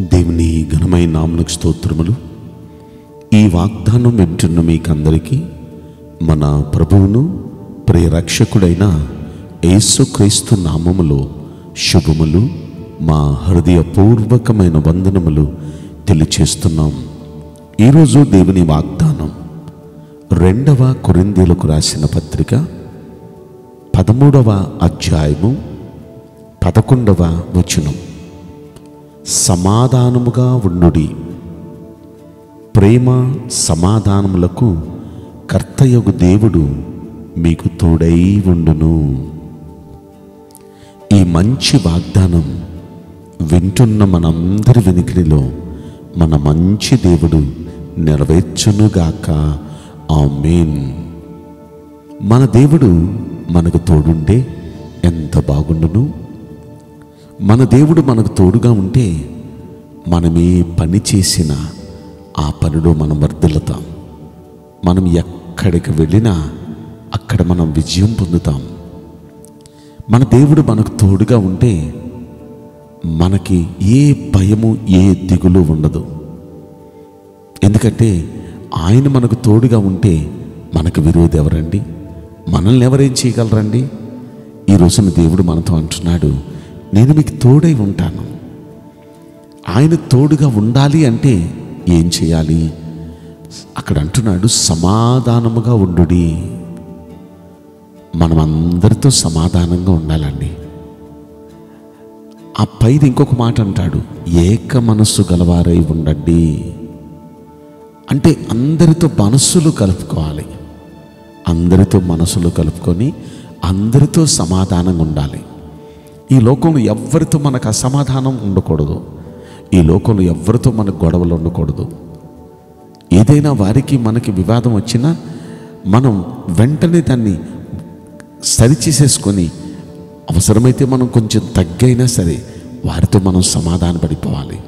దేవుని ఘనమైన నామలకు స్తోత్రములు. ఈ వాగ్దానం వింటున్న మీకందరికీ మన ప్రభువును ప్రియరక్షకుడైన యేసుక్రీస్తు నామములో శుభములు మా హృదయపూర్వకమైన వందనములు తెలియచేస్తున్నాం. ఈరోజు దేవుని వాగ్దానం రెండవ కొరిందీలకు రాసిన పత్రిక పదమూడవ అధ్యాయము పదకొండవ వచనం. సమాధానముగా ఉండుడి. ప్రేమ సమాధానములకు కర్తయగు దేవుడు మీకు తోడై ఉండును. ఈ మంచి వాగ్దానం వింటున్న మనందరి వెనుకనిలో మన మంచి దేవుడు నెరవేర్చునుగాక. ఆమేన్. మన దేవుడు మనకు తోడుంటే ఎంత బాగుండును? మన దేవుడు మనకు తోడుగా ఉంటే మనం ఏ పని చేసినా ఆ పనిలో మనం వర్ధిల్లుతాం. మనం ఎక్కడికి వెళ్ళినా అక్కడ మనం విజయం పొందుతాం. మన దేవుడు మనకు తోడుగా ఉంటే మనకి ఏ భయము ఏ దిగులు ఉండదు. ఎందుకంటే ఆయన మనకు తోడుగా ఉంటే మనకు విరోధి ఎవరండి? మనల్ని ఎవరేం చేయగలరండి? ఈ రోజున దేవుడు మనతో అంటున్నాడు నేను మీకు తోడై ఉంటాను. ఆయన తోడుగా ఉండాలి అంటే ఏం చేయాలి? అక్కడ అంటున్నాడు సమాధానముగా ఉండుడి. మనం అందరితో సమాధానంగా ఉండాలండి. ఆ పైది ఇంకొక మాట అంటాడు ఏక మనస్సు గలవారై ఉండండి. అంటే అందరితో మనస్సులు కలుపుకోవాలి. అందరితో మనసులు కలుపుకొని అందరితో సమాధానంగా ఉండాలి. ఈ లోకంలో ఎవరితో మనకు అసమాధానం ఉండకూడదు. ఈ లోకంలో ఎవరితో మనకు గొడవలు ఉండకూడదు. ఏదైనా వారికి మనకి వివాదం వచ్చినా మనం వెంటనే దాన్ని సరిచేసేసుకొని అవసరమైతే మనం కొంచెం తగ్గైనా సరే వారితో మనం సమాధాన పడిపోవాలి.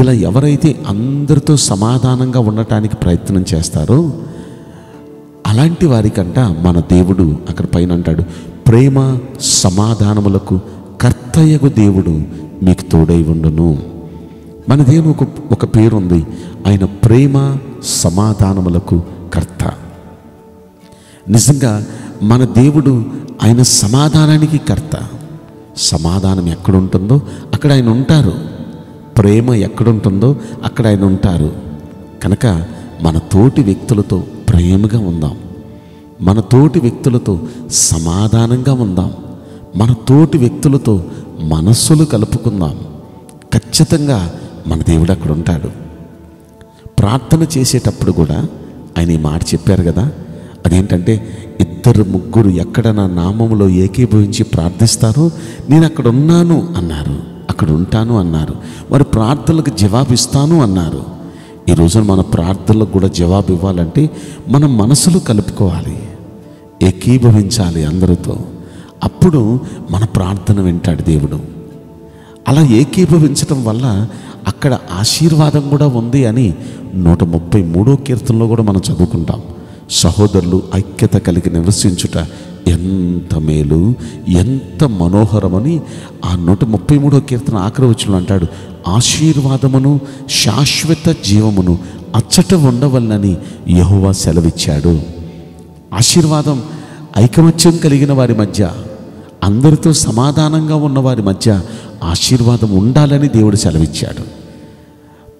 ఇలా ఎవరైతే అందరితో సమాధానంగా ఉండటానికి ప్రయత్నం చేస్తారో అలాంటి వారికంట మన దేవుడు అక్కడ పైన అంటాడు ప్రేమ సమాధానములకు కర్తయ్యకు దేవుడు మీకు తోడై ఉండును. మన దేవుని ఒక ఒక పేరుంది. ఆయన ప్రేమ సమాధానములకు కర్త. నిజంగా మన దేవుడు ఆయన సమాధానానికి కర్త. సమాధానం ఎక్కడ ఉంటుందో అక్కడ ఆయన ఉంటారు. ప్రేమ ఎక్కడుంటుందో అక్కడ ఆయన ఉంటారు. కనుక మన తోటి వ్యక్తులతో ప్రేమగా ఉందాం. మన తోటి వ్యక్తులతో సమాధానంగా ఉందాం. మన తోటి వ్యక్తులతో మనస్సులు కలుపుకుందాం. ఖచ్చితంగా మన దేవుడు అక్కడ ఉంటాడు. ప్రార్థన చేసేటప్పుడు కూడా ఆయన ఈ మాట చెప్పారు కదా అదేంటంటే ఇద్దరు ముగ్గురు ఎక్కడ నా నామములో ఏకీభవించి ప్రార్థిస్తారో నేను అక్కడ ఉన్నాను అన్నారు అక్కడ ఉంటాను అన్నారు. వారి ప్రార్థనలకు జవాబిస్తాను అన్నారు. ఈ రోజున మన ప్రార్థనలకు కూడా జవాబు ఇవ్వాలంటే మనం మనసులు కలుపుకోవాలి ఏకీభవించాలి అందరితో. అప్పుడు మన ప్రార్థన వింటాడు దేవుడు. అలా ఏకీభవించడం వల్ల అక్కడ ఆశీర్వాదం కూడా ఉంది అని నూట ముప్పై మూడో కీర్తనలో కూడా మనం చదువుకుంటాం. సహోదరులు ఐక్యత కలిగి నివసించుట ఎంత మేలు ఎంత మనోహరమని ఆ నూట ముప్పై మూడో కీర్తన ఆఖరి వచ్చిన అంటాడు. ఆశీర్వాదమును శాశ్వత జీవమును అచ్చట ఉండవలనని యహోవా సెలవిచ్చాడు. ఆశీర్వాదం ఐకమత్యం కలిగిన వారి మధ్య అందరితో సమాధానంగా ఉన్న వారి మధ్య ఆశీర్వాదం ఉండాలని దేవుడు సెలవిచ్చాడు.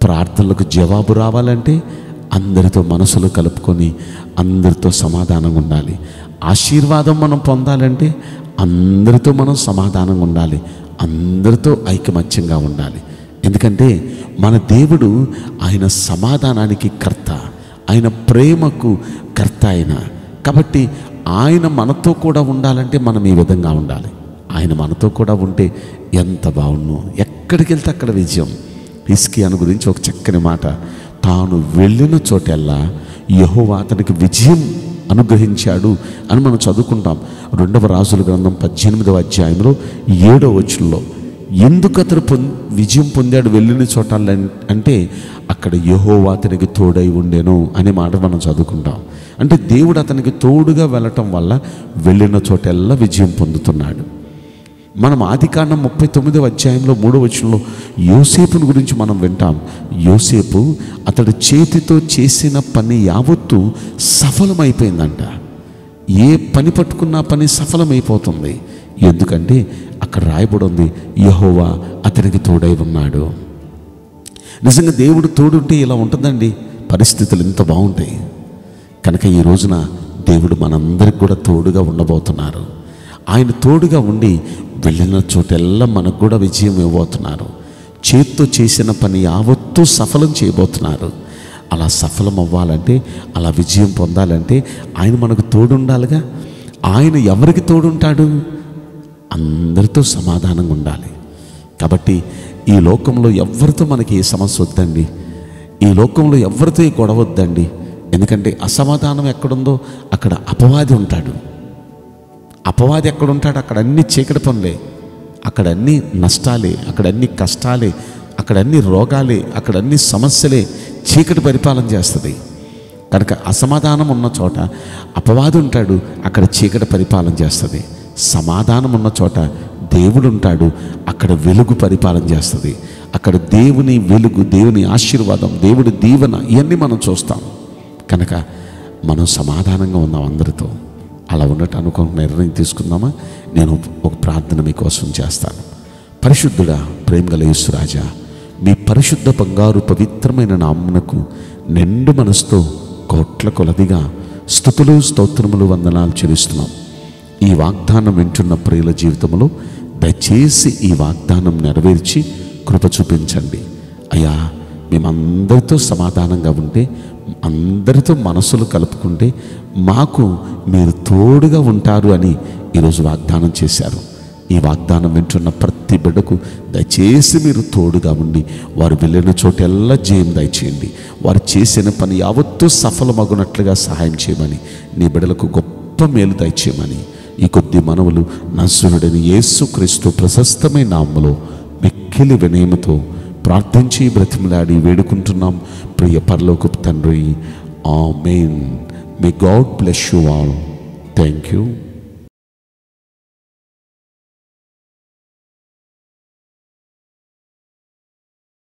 ప్రార్థనలకు జవాబు రావాలంటే అందరితో మనసులు కలుపుకొని అందరితో సమాధానంగా ఉండాలి. ఆశీర్వాదం మనం పొందాలంటే అందరితో మనం సమాధానంగా ఉండాలి. అందరితో ఐకమత్యంగా ఉండాలి. ఎందుకంటే మన దేవుడు ఆయన సమాధానానికి కర్త. ఆయన ప్రేమకు కర్త ఆయన. కాబట్టి ఆయన మనతో కూడా ఉండాలంటే మనం ఈ విధంగా ఉండాలి. ఆయన మనతో కూడా ఉంటే ఎంత బాగుండు. ఎక్కడికి వెళ్తే అక్కడ విజయం. హిస్కియాను గురించి ఒక చక్కని మాట. తాను వెళ్ళిన చోటెల్లా యహోవా అతనికి విజయం అనుగ్రహించాడు అని మనం చదువుకుంటాం. రెండవ రాజుల గ్రంథం పద్దెనిమిదవ అధ్యాయంలో ఏడవ వచనంలో ఎందుకు అతను పొం విజయం పొందాడు వెళ్ళిన చోట అంటే అక్కడ యహోవా అతనికి తోడై ఉండేను అనే మాట మనం చదువుకుంటాం. అంటే దేవుడు అతనికి తోడుగా వెళ్ళటం వల్ల వెళ్ళిన చోటెల్లా విజయం పొందుతున్నాడు. మనం ఆదికాండం ముప్పై తొమ్మిదవ అధ్యాయంలో మూడో వచనంలో యోసేపుని గురించి మనం వింటాం. యోసేపు అతడు చేతితో చేసిన పని యావత్తు సఫలమైపోయిందంట. ఏ పని పట్టుకున్న పని సఫలమైపోతుంది. ఎందుకంటే అక్కడ రాయబడి ఉంది యహోవా అతనికి తోడై ఉన్నాడు. నిజంగా దేవుడు తోడుంటే ఇలా ఉంటుందండి? పరిస్థితులు ఇంత బాగుంటాయి. కనుక ఈ రోజున దేవుడు మనందరికి కూడా తోడుగా ఉండబోతున్నారు. ఆయన తోడుగా ఉండి వెళ్ళిన చోటెల్లా మనకు కూడా విజయం ఇవ్వబోతున్నారు. చేత్తో చేసిన పని యావత్తూ సఫలం చేయబోతున్నారు. అలా సఫలం అవ్వాలంటే అలా విజయం పొందాలంటే ఆయన మనకు తోడుండాలిగా? ఆయన ఎవరికి తోడుంటాడు? అందరితో సమాధానంగా ఉండాలి. కాబట్టి ఈ లోకంలో ఎవరితో మనకి ఏ సమస్య వద్దండి? ఈ లోకంలో ఎవరితో ఏ గొడవ వద్దండి? ఎందుకంటే అసమాధానం ఎక్కడుందో అక్కడ అపవాది ఉంటాడు. అపవాది ఎక్కడుంటాడు? అక్కడ అన్ని చీకటి పనులే. అక్కడ అన్ని నష్టాలే అక్కడ అన్ని కష్టాలే అక్కడ అన్ని రోగాలే అక్కడ అన్ని సమస్యలే చీకటి పరిపాలన చేస్తుంది. కనుక అసమాధానం ఉన్న చోట అపవాది ఉంటాడు అక్కడ చీకటి పరిపాలన చేస్తుంది. సమాధానం ఉన్న చోట దేవుడు ఉంటాడు అక్కడ వెలుగు పరిపాలన చేస్తుంది. అక్కడ దేవుని వెలుగు దేవుని ఆశీర్వాదం దేవుడి దీవెన ఇవన్నీ మనం చూస్తాం. కనుక మనం సమాధానంగా ఉన్నాం అందరితో. అలా ఉండటం ఒక నిర్ణయం తీసుకుందామా? నేను ఒక ప్రార్థన మీకోసం చేస్తాను. పరిశుద్ధుడా ప్రేమగల యేసురాజా మీ పరిశుద్ధ బంగారు పవిత్రమైన నామ్మునకు నిండు మనసుతో కోట్ల కొలదిగా స్థుతులు స్తోత్రములు వందనాలు చెల్లిస్తున్నాం. ఈ వాగ్దానం వింటున్న ప్రియుల జీవితంలో దయచేసి ఈ వాగ్దానం నెరవేర్చి కృప చూపించండి. అయ్యా మేమందరితో సమాధానంగా ఉంటే అందరితో మనసులు కలుపుకుంటే మాకు మీరు తోడుగా ఉంటారు అని ఈరోజు వాగ్దానం చేశారు. ఈ వాగ్దానం వింటున్న ప్రతి బిడ్డకు దయచేసి మీరు తోడుగా ఉండి వారు వెళ్ళిన చోటెల్లా జయం దయచేయండి. వారు చేసిన పని యావత్తూ సఫలమగునట్లుగా సహాయం చేయమని నీ బిడ్డలకు గొప్ప మేలు దయచేయమని ఈ కొద్ది మనవులు నసురుడని యేసుక్రీస్తు ప్రశస్తమైన నామలో మిక్కిలి వినయముతో ప్రార్థించి బ్రతిమలాడి వేడుకుంటున్నాం. ప్రియ పరలోకపు తండ్రి amen may God bless you all thank you